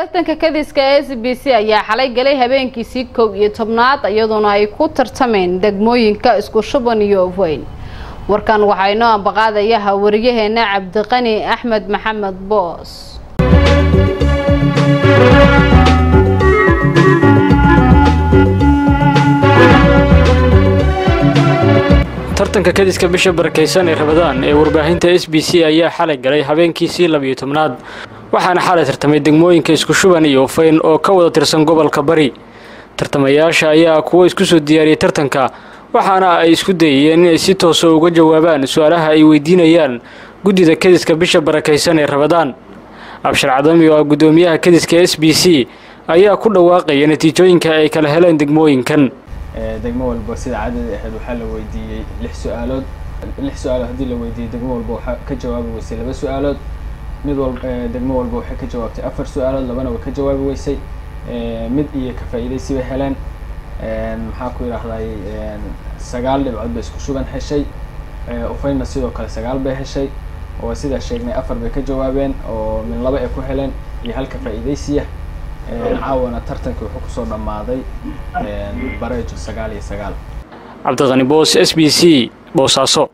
tartanka kadiska s b c ayaa xalay galay habeenkiisii kow iyo tobnaad iyadoona ay ku tartameen degmooyinka isku shuban iyo ofweyn warkan waxaa inoo ambaqaadayaha wariyaheena cabdiqani axmed maxamed boos. Tartanka kadiska bisha barakaysan ee rabadaan ee warbaahinta s b c ayaa xalay galay habeenkiisii labiyo tobnaad waxaana xalay tartamay degmooyinka isku shuban iyo ufayn oo ka wada tirsan gobolka bari. Tartamayaasha ayaa kuwo isku soo diyaariyey tartanka waxaana ay isku dayayeen inay si toosa uga jawaabaan su'aalaha ay weydiinayaan guddida kadiska bisha barakaysan ee rabadaan abshar cadami oo ah guddoomiyaha kadiska s b c ayaa ku dhawaaqaya natiijooyinka ay kala heleen degmooyinkan. Degmo walba sida caadada ahayd waxaa la weydiiyey lix su'aalood. Lix su'aalood haddii la weydiiyey degmo walba waxaa ka jawaabi laba su'aalood mid walba degmo walba waxay ka jawaabtay. Afar su'aalood labana way ka jawaabi weysay. Mid iyo ka faa'iidaysi bay heleen. Maxaa ku yidhaahday? Sagaal dhibcood bay isku shuban heshay. Ufaynna sidoo kale sagaal bay heshay. Oo sidaa sheegnay afar bay ka jawaabeen oo min laba ay ku heleen iyo halka faa'iidaysiya caawana tartankii wuxuu ku soo dhammaaday bareejo sagaal iyo sagaal. Cabdiqani boos s b c boosaaso